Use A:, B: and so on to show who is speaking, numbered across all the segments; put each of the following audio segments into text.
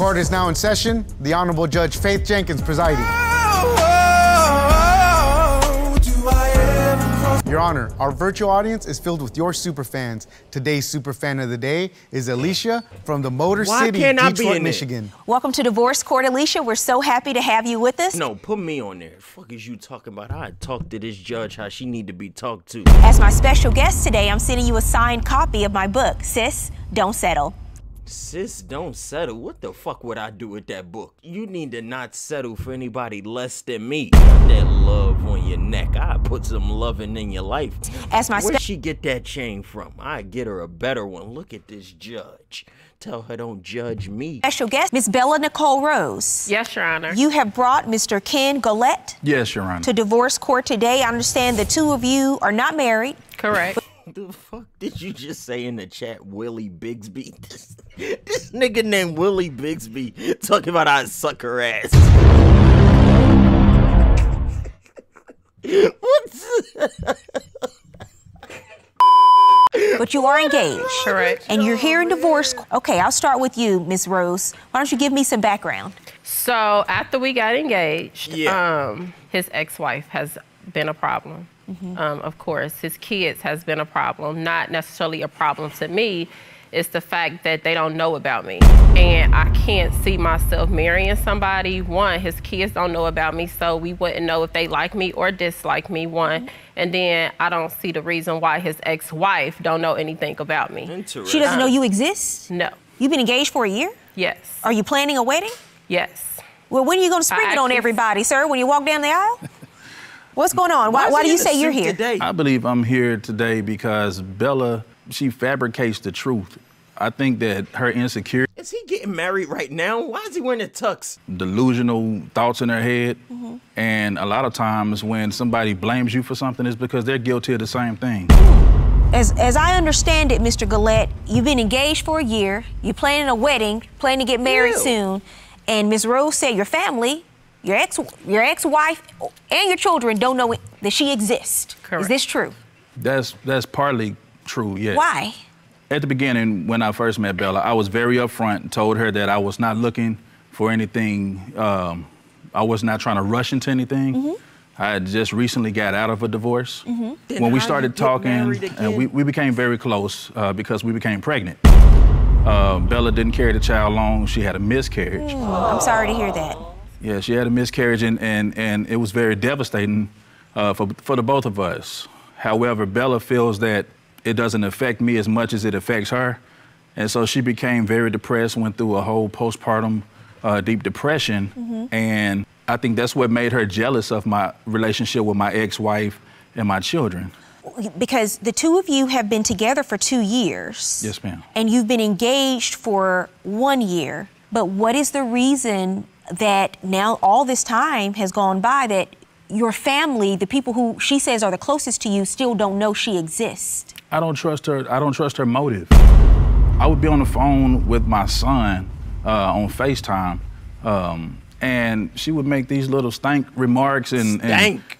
A: Court is now in session. The Honorable Judge Faith Jenkins presiding. Your Honor, our virtual audience is filled with your super fans. Today's super fan of the day is Alicia from the Motor
B: Why
A: City,
B: can't I be
A: Detroit,
B: in it?
A: Michigan.
C: Welcome to Divorce Court, Alicia. We're so happy to have you with us.
B: No, put me on there. Fuck is you talking about? I talk to this judge how she need to be talked to.
C: As my special guest today, I'm sending you a signed copy of my book, Sis, Don't Settle.
B: Sis, don't settle. What the fuck would I do with that book? You need to not settle for anybody less than me. That love on your neck. I put some loving in your life.
C: Ask my
B: Where'd she get that chain from? I get her a better one. Look at this judge. Tell her don't judge me.
C: special guest, Miss Bella Nicole Rose.
D: Yes, Your Honor.
C: You have brought Mr. Ken Gollette
E: Yes, Your Honor.
C: to divorce court today. I understand the two of you are not married.
D: Correct.
B: The fuck did you just say in the chat, Willie Bigsby? This, this nigga named Willie Bigsby talking about I suck her ass. what?
C: But you are engaged.
D: Correct.
C: And you're here in divorce. Okay, I'll start with you, Miss Rose. Why don't you give me some background?
D: So after we got engaged,
B: Yeah.
D: um, his ex-wife has been a problem. Um, of course, his kids has been a problem. Not necessarily a problem to me. It's the fact that they don't know about me, and I can't see myself marrying somebody. One, his kids don't know about me, so we wouldn't know if they like me or dislike me. One, and then I don't see the reason why his ex-wife don't know anything about me.
B: Interesting.
C: She doesn't know you exist?
D: No.
C: You've been engaged for a year?
D: Yes.
C: Are you planning a wedding?
D: Yes.
C: Well, when are you going to spring
D: I
C: it on everybody, sir? When you walk down the aisle? What's going on? Why,
B: is
C: why do you say you're here?
B: Today?
E: I believe I'm here today because Bella, she fabricates the truth. I think that her insecurity.
B: Is he getting married right now? Why is he wearing a tux?
E: delusional thoughts in her head, mm-hmm. and a lot of times when somebody blames you for something, it's because they're guilty of the same thing.
C: As, as I understand it, Mr. Gillette, you've been engaged for a year. You're planning a wedding, planning to get married
B: Ew.
C: soon. And Ms. Rose said your family, your ex, your ex-wife, and your children don't know that she exists.
D: Correct.
C: Is this true?
E: That's that's partly true. Yes.
C: Why?
E: At the beginning, when I first met Bella, I was very upfront and told her that I was not looking for anything. Um, I was not trying to rush into anything.
B: Mm-hmm.
E: I had just recently got out of a divorce.
B: Then
E: When we started talking, and we, we became very close uh, because we became pregnant. Uh, Bella didn't carry the child long. She had a miscarriage.
C: I'm sorry to hear that.
E: Yeah, she had a miscarriage, and, and, and it was very devastating uh, for, for the both of us. However, Bella feels that it doesn't affect me as much as it affects her. And so she became very depressed, went through a whole postpartum uh, deep depression. And I think that's what made her jealous of my relationship with my ex wife and my children.
C: Because the two of you have been together for two years.
E: Yes, ma'am.
C: And you've been engaged for one year. But what is the reason that now all this time has gone by that your family, the people who she says are the closest to you, still don't know she exists?
E: I don't trust her. I don't trust her motive. I would be on the phone with my son uh, on FaceTime, um, and she would make these little stank remarks and, and
B: Stank.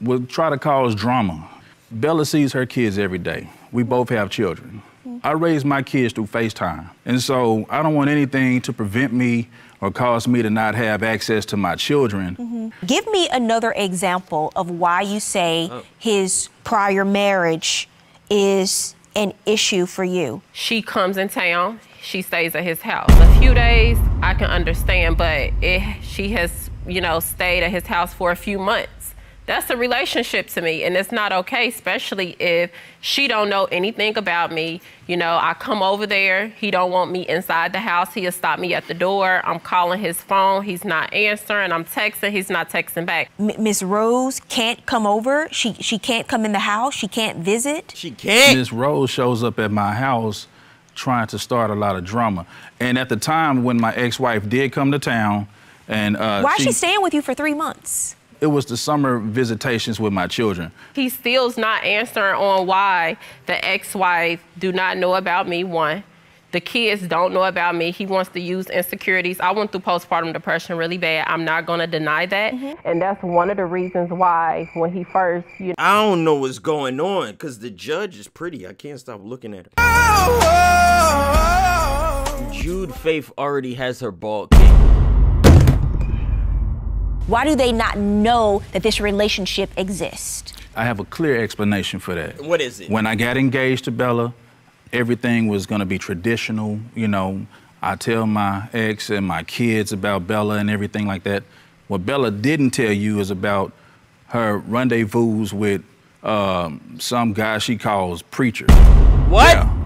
E: would try to cause drama. Bella sees her kids every day. We both have children. I raise my kids through FaceTime, and so I don't want anything to prevent me or cause me to not have access to my children. Mm-hmm.
C: Give me another example of why you say oh. his prior marriage is an issue for you.
D: she comes in town she stays at his house a few days i can understand but it, she has you know stayed at his house for a few months that's a relationship to me and it's not okay especially if she don't know anything about me you know i come over there he don't want me inside the house he'll stop me at the door i'm calling his phone he's not answering i'm texting he's not texting back
C: Miss Rose can't come over. She she can't come in the house. She can't visit.
B: She can't.
E: Miss Rose shows up at my house trying to start a lot of drama. And at the time when my ex-wife did come to town, and uh,
C: Why is she staying with you for three months?
E: It was the summer visitations with my children.
D: he still's not answering on why the ex-wife do not know about me one the kids don't know about me he wants to use insecurities i went through postpartum depression really bad i'm not going to deny that mm-hmm. and that's one of the reasons why when he first you know
B: I don't know what's going on because the judge is pretty. I can't stop looking at her. Oh, oh, oh, Jude Faith already has her ball kicked.
C: Why do they not know that this relationship exists?
E: I have a clear explanation for that.
B: What is it?
E: When I got engaged to Bella, everything was going to be traditional. You know, I tell my ex and my kids about Bella and everything like that. What Bella didn't tell you is about her rendezvous with um, some guy she calls preacher.
B: what?
E: Yeah.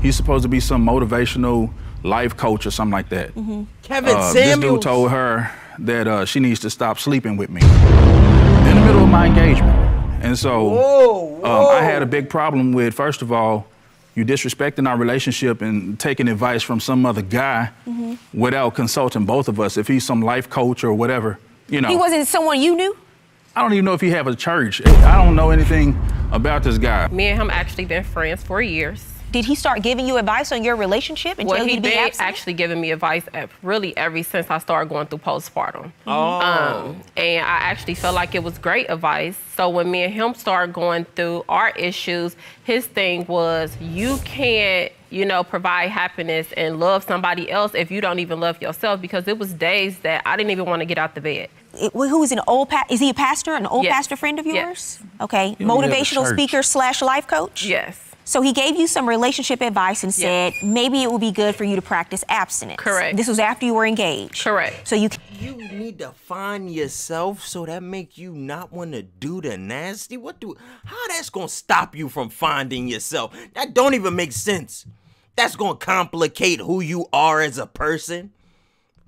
E: He's supposed to be some motivational life coach or something like that.
B: Kevin
E: Uh, this dude told her that uh, she needs to stop sleeping with me in the middle of my engagement. And so
B: Whoa,
E: Um, I had a big problem with, first of all, you disrespecting our relationship and taking advice from some other guy
C: Mm-hmm.
E: without consulting both of us. If he's some life coach or whatever, you know.
C: He wasn't someone you knew?
E: I don't even know if he have a church. I don't know anything about this guy.
D: Me and him actually been friends for years.
C: Did he start giving you advice on your relationship and
D: Well,
C: tell you
D: he
C: to be
D: been
C: absent?
D: actually giving me advice at really ever since I started going through postpartum.
B: Oh.
D: Um, and I actually felt like it was great advice. So when me and him started going through our issues, his thing was you can't, you know, provide happiness and love somebody else if you don't even love yourself. Because it was days that I didn't even want to get out the bed.
C: It- who is an old pa- is he a pastor an old
D: Yes.
C: pastor friend of yours?
D: Yes.
C: yours okay
E: don't even have a
C: motivational speaker slash life coach
D: Yes.
C: So he gave you some relationship advice and said
D: Yes.
C: maybe it would be good for you to practice abstinence
D: Correct.
C: this was after you were engaged
D: Correct.
C: so you
B: You need to find yourself so that make you not want to do the nasty. What do? How that's gonna stop you from finding yourself? That don't even make sense. That's gonna complicate who you are as a person.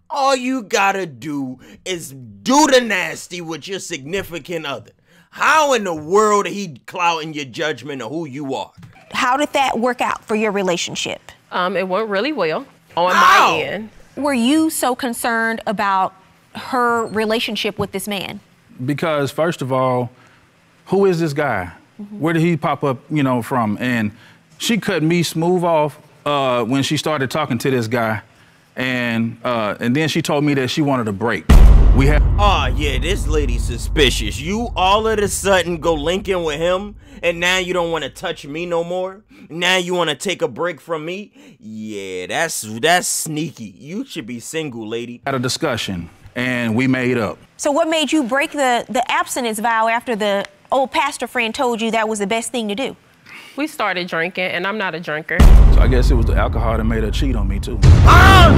B: All you gotta do is do the nasty with your significant other. How in the world he clouding your judgment of who you are?
C: How did that work out for your relationship
D: Um, it went really well on
B: How?
D: my end.
C: were you so concerned about her relationship with this man
E: Because first of all, who is this guy? Where did he pop up, you know, from? And she cut me smooth off uh, when she started talking to this guy, and uh, and then she told me that she wanted a break. We had
B: Oh yeah, this lady's suspicious. You all of a sudden go linking with him, and now you don't want to touch me no more. Now you want to take a break from me. Yeah, that's that's sneaky. You should be single, lady.
E: had a discussion, and we made up.
C: so what made you break the the abstinence vow after the old pastor friend told you that was the best thing to do
D: We started drinking, and I'm not a drinker.
E: So I guess it was the alcohol that made her cheat on me too. Ah!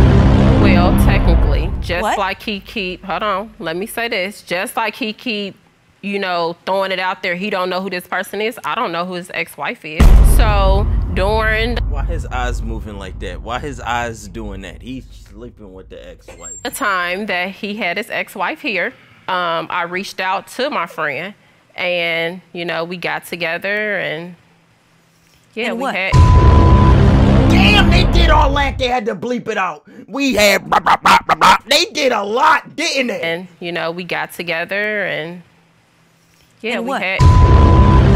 D: Well, technically, just
C: What?
D: like he keep, hold on, let me say this. Just like he keep, you know, throwing it out there, he don't know who this person is. I don't know who his ex-wife is. So during
B: Why his eyes moving like that? Why his eyes doing that? He's sleeping with the ex-wife.
D: the time that he had his ex-wife here, um, I reached out to my friend, and you know, we got together, and yeah,
C: And
D: we
C: what?
D: had.
B: Damn, they did all that. They had to bleep it out. We had. Blah, blah, blah, blah, blah. They did a lot, didn't they?
D: and you know we got together and yeah
C: And
D: we
C: what?
D: had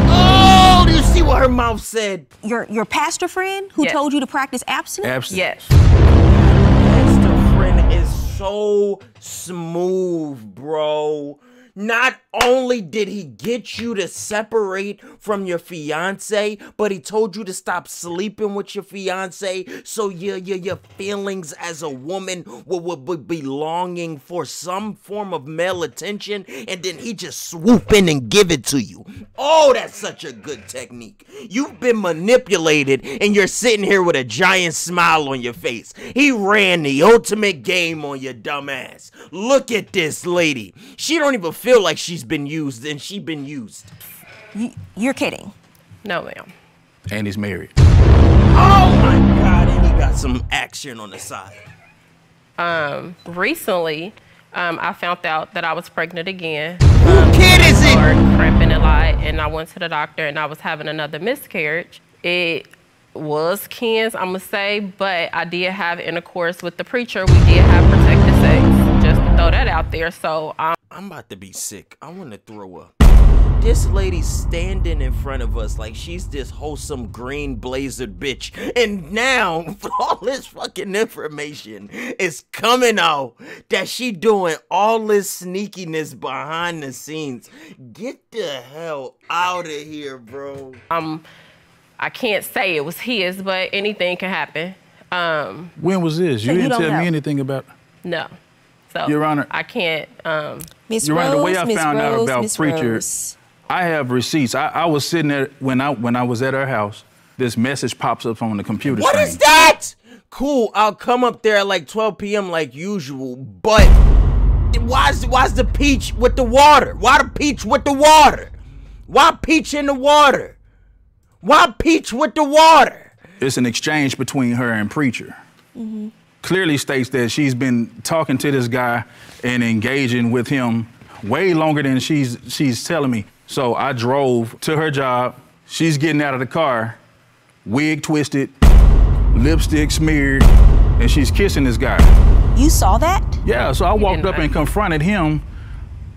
B: Oh, do you see what her mouth said?
C: your your pastor friend who
D: Yes.
C: told you to practice abstinence
E: Abs-
D: yes
B: Pastor friend is so smooth, bro. Not only did he get you to separate from your fiance, but he told you to stop sleeping with your fiance so your your, your feelings as a woman would, will be longing for some form of male attention, and then he just swoop in and give it to you. Oh, that's such a good technique. You've been manipulated, and you're sitting here with a giant smile on your face. He ran the ultimate game on your dumb ass. Look at this lady. She don't even feel like she's been used, and she been used.
C: You, you're kidding
D: no ma'am
E: And he's married.
B: Oh my god, and he got some action on the side.
D: Um, recently um, i found out that i was pregnant again
B: Who kid is it?
D: cramping a lot and i went to the doctor and i was having another miscarriage it was Ken's, I'm gonna say, but I did have intercourse with the preacher. We did have protected sex, just to throw that out there. So um,
B: I'm about to be sick. I want to throw up. This lady standing in front of us like she's this wholesome green blazered bitch. And now all this fucking information is coming out that she doing all this sneakiness behind the scenes. Get the hell out of here, bro.
D: Um I can't say it was his, but anything can happen. Um,
E: When was this?
C: So
E: You
C: you
E: didn't
C: don't
E: tell
C: know.
E: me anything about.
D: no. So
E: Your Honor.
D: I can't. Um,
C: Miss
E: Your
C: Rose,
E: Honor, the way I
C: Miss
E: found out about
C: Miss
E: Preacher-
C: Rose.
E: I have receipts. I, I was sitting there when I when I was at her house. This message pops up on the computer
B: What
E: screen.
B: is that? Cool, I'll come up there at like 12 p.m. like usual, but why's why's the peach with the water? Why the peach with the water? Why peach in the water? Why peach with the water?
E: It's an exchange between her and Preacher. Clearly states that she's been talking to this guy and engaging with him way longer than she's she's telling me. So I drove to her job. She's getting out of the car, wig twisted, lipstick smeared, and she's kissing this guy.
C: You saw that?
E: Yeah, so I walked up and confronted him.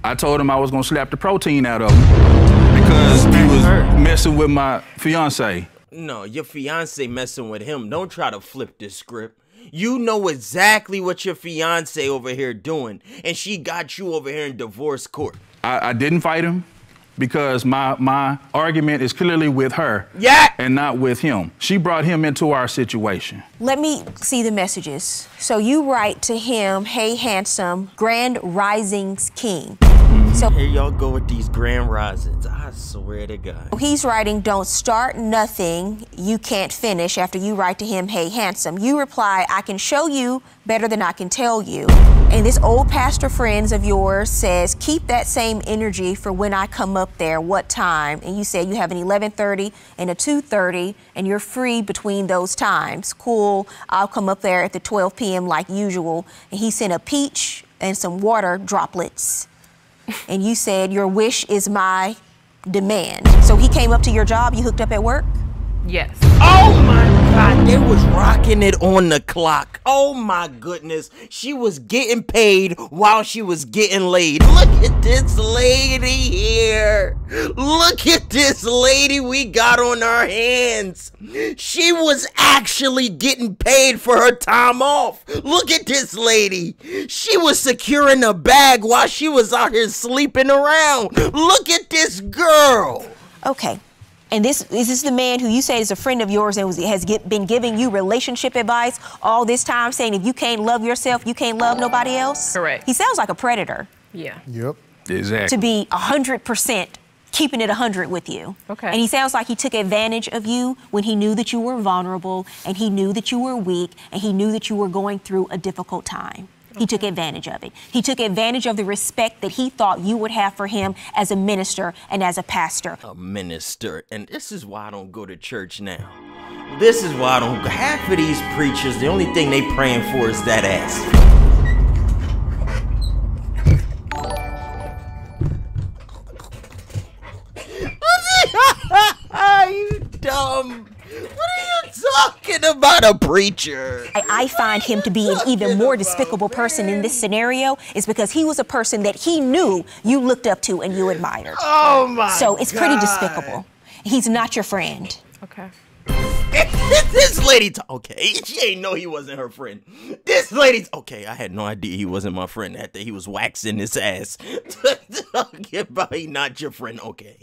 E: I told him I was gonna slap the protein out of him because he was messing with my fiance.
B: No, your fiance messing with him. Don't try to flip this script. You know exactly what your fiance over here doing, and she got you over here in divorce court.
E: I, I didn't fight him because my my argument is clearly with her
B: Yeah.
E: and not with him. She brought him into our situation.
C: Let me see the messages. So you write to him, hey, handsome, grand risings king. So
B: Here y'all go with these grand risings. I swear to God.
C: he's writing, don't start nothing you can't finish after you write to him, hey, handsome. You reply, I can show you better than I can tell you. And this old pastor friends of yours says, keep that same energy for when I come up there. What time? And you say you have an 11:30 and a 2:30, and you're free between those times. Cool. I'll come up there at the 12 p.m. like usual. And he sent a peach and some water droplets. And you said your wish is my demand. So he came up to your job. You hooked up at work.
D: yes.
B: Oh my God, they was rocking it on the clock. Oh my goodness, she was getting paid while she was getting laid. Look at this lady here. Look at this lady we got on our hands. She was actually getting paid for her time off. Look at this lady. She was securing a bag while she was out here sleeping around. Look at this girl.
C: Okay. And this is this the man who you say is a friend of yours and was, has get, been giving you relationship advice all this time, saying if you can't love yourself, you can't love nobody else.
D: Correct.
C: He sounds like a predator
D: Yeah.
A: Yep.
E: Exactly.
C: to be hundred percent keeping it hundred with you.
D: Okay.
C: And he sounds like he took advantage of you when he knew that you were vulnerable and he knew that you were weak and he knew that you were going through a difficult time. He took advantage of it. He took advantage of the respect that he thought you would have for him as a minister and as a pastor.
B: a minister, and this is why I don't go to church now. This is why I don't. Half of these preachers, the only thing they praying for is that ass. you dumb. What are you talking about, a preacher?
C: I, I find him to be an even more despicable person in this scenario is because he was a person that he knew you looked up to and you admired.
B: Oh my
C: So it's pretty despicable. He's not your friend.
D: Okay.
B: this lady, t- okay, she ain't know he wasn't her friend. This lady's okay. I had no idea he wasn't my friend after he was waxing his ass. Talking about he not your friend. Okay.